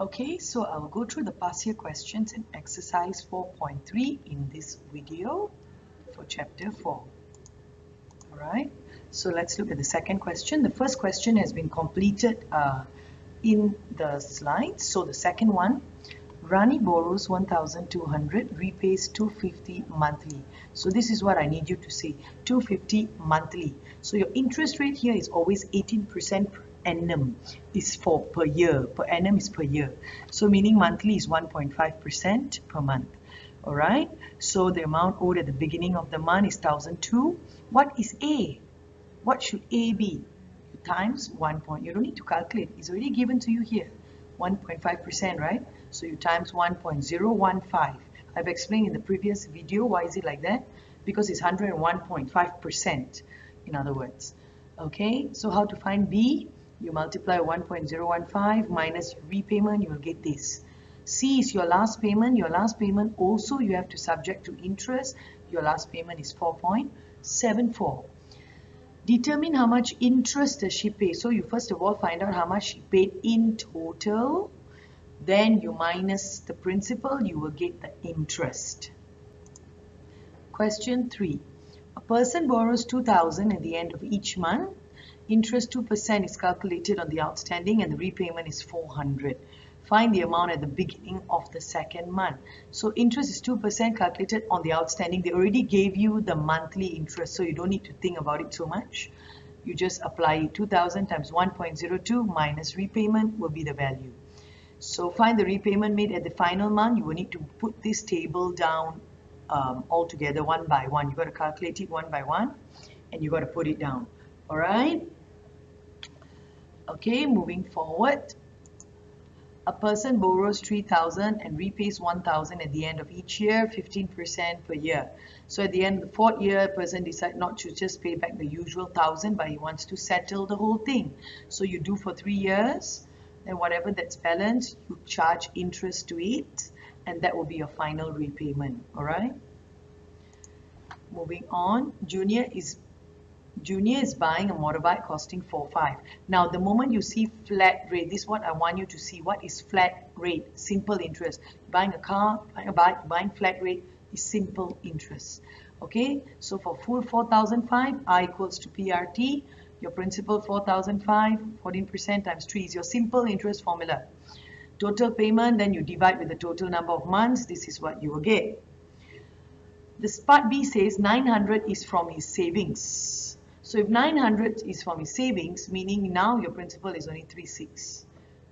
Okay, so I'll go through the past year questions in exercise 4.3 in this video for chapter 4. Alright, so let's look at the second question. The first question has been completed uh, in the slides. So the second one, Rani borrows 1200, repays 250 monthly. So this is what I need you to say, 250 monthly. So your interest rate here is always 18% per annum is for per year, per annum is per year. So meaning monthly is 1.5% per month. Alright, so the amount owed at the beginning of the month is 1002. What is A? What should A be? Times 1 point. You don't need to calculate. It's already given to you here. 1.5%, right? So you times 1.015. I've explained in the previous video why is it like that? Because it's 101.5% in other words. Okay, so how to find B? You multiply 1.015 minus repayment, you will get this. C is your last payment. Your last payment also you have to subject to interest. Your last payment is 4.74. Determine how much interest does she pay. So you first of all find out how much she paid in total. Then you minus the principal, you will get the interest. Question 3. A person borrows 2000 at the end of each month interest 2% is calculated on the outstanding and the repayment is 400. Find the amount at the beginning of the second month. So interest is 2% calculated on the outstanding. They already gave you the monthly interest, so you don't need to think about it so much. You just apply 2000 times 1.02 minus repayment will be the value. So find the repayment made at the final month. You will need to put this table down um, all together one by one. You got to calculate it one by one and you got to put it down. All right. Okay, moving forward. A person borrows 3,000 and repays 1,000 at the end of each year, 15% per year. So at the end of the fourth year, a person decides not to just pay back the usual 1,000, but he wants to settle the whole thing. So you do for three years, and whatever that's balanced, you charge interest to it, and that will be your final repayment, all right? Moving on, Junior is Junior is buying a motorbike costing 4.5. Now, the moment you see flat rate, this is what I want you to see. What is flat rate? Simple interest. Buying a car, buying a bike, buying flat rate is simple interest. Okay, so for full 4,005, I equals to PRT. Your principal 4,005, 14% times 3 is your simple interest formula. Total payment, then you divide with the total number of months. This is what you will get. This part B says 900 is from his savings. So if 900 is from his savings, meaning now your principal is only 36.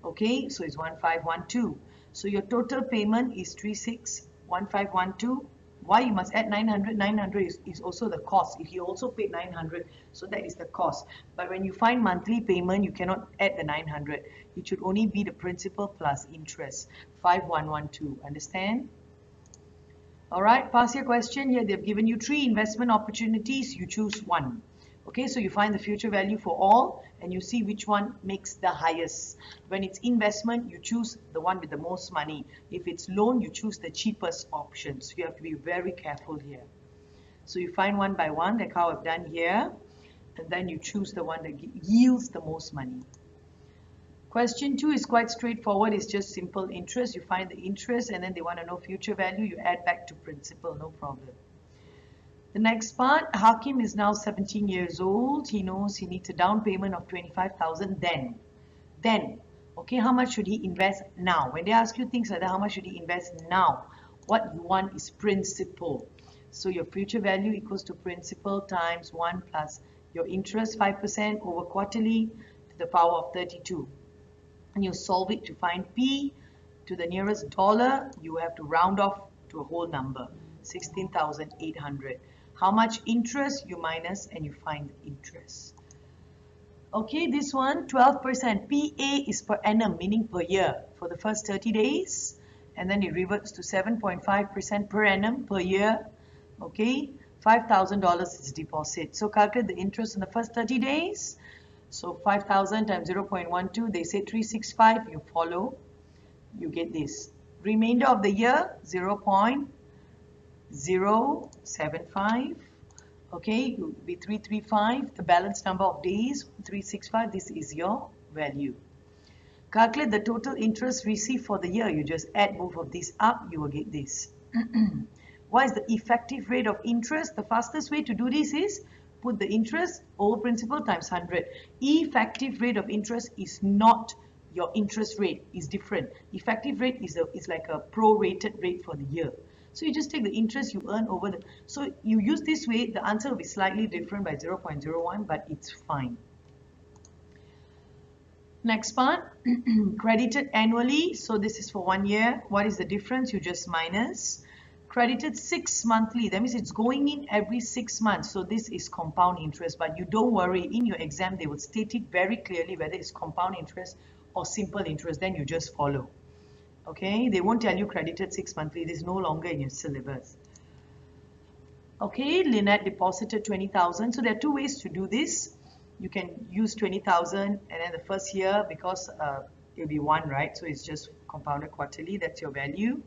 Okay, so it's 1512. So your total payment is 361512. Why you must add 900? 900 is, is also the cost. If you also paid 900, so that is the cost. But when you find monthly payment, you cannot add the 900. It should only be the principal plus interest. 5112. Understand? All right, pass your question. Here they've given you three investment opportunities. You choose one. Okay, so you find the future value for all and you see which one makes the highest. When it's investment, you choose the one with the most money. If it's loan, you choose the cheapest option. So you have to be very careful here. So you find one by one, like how I've done here, and then you choose the one that yields the most money. Question two is quite straightforward. It's just simple interest. You find the interest and then they want to know future value. You add back to principal, no problem. The next part, Hakim is now 17 years old. He knows he needs a down payment of 25,000 then. Then, okay, how much should he invest now? When they ask you things like that, how much should he invest now? What you want is principal. So your future value equals to principal times 1 plus your interest 5% over quarterly to the power of 32. And you solve it to find P to the nearest dollar. You have to round off to a whole number, 16,800 how much interest you minus and you find interest. Okay, this one 12% PA is per annum, meaning per year for the first 30 days and then it reverts to 7.5% per annum per year. Okay, $5,000 is deposit. So calculate the interest in the first 30 days. So 5,000 times 0.12, they say 365, you follow, you get this. Remainder of the year, 0. 075 okay it will be 335 the balance number of days 365 this is your value Calculate the total interest received for the year. You just add both of these up, you will get this. what is the effective rate of interest? The fastest way to do this is put the interest over principal times 100. Effective rate of interest is not your interest rate, is different. Effective rate is, a, is like a prorated rate for the year. So you just take the interest you earn over the, so you use this way, the answer will be slightly different by 0.01, but it's fine. Next part, credited annually. So this is for one year. What is the difference? You just minus. Credited six monthly. That means it's going in every six months. So this is compound interest. But you don't worry. In your exam, they will state it very clearly whether it's compound interest or simple interest. Then you just follow. Okay. They won't tell you credited six monthly. This is no longer in your syllabus. Okay. Lynette deposited 20,000. So there are two ways to do this you can use 20,000 and then the first year because uh, it'll be one right so it's just compounded quarterly that's your value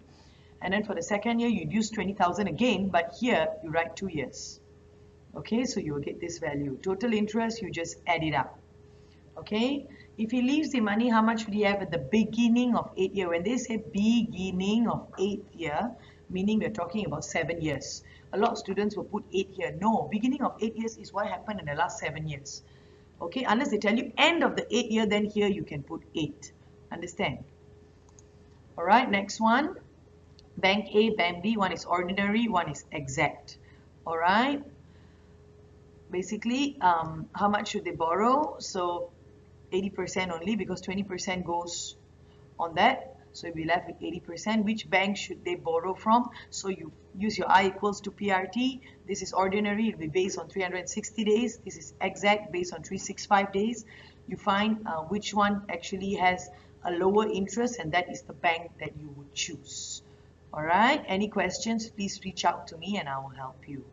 and then for the second year you'd use 20,000 again but here you write two years okay so you will get this value total interest you just add it up okay if he leaves the money how much would he have at the beginning of eight year? When they say beginning of eighth year meaning we're talking about seven years. A lot of students will put eight here. No beginning of eight years is what happened in the last seven years. Okay unless they tell you end of the eight year then here you can put eight. Understand? All right next one. Bank A bank B one is ordinary one is exact. All right. Basically um, how much should they borrow? So 80% only because 20% goes on that so you'll be left with 80%. Which bank should they borrow from? So you use your I equals to PRT. This is ordinary. It will be based on 360 days. This is exact based on 365 days. You find uh, which one actually has a lower interest and that is the bank that you would choose. Alright, any questions, please reach out to me and I will help you.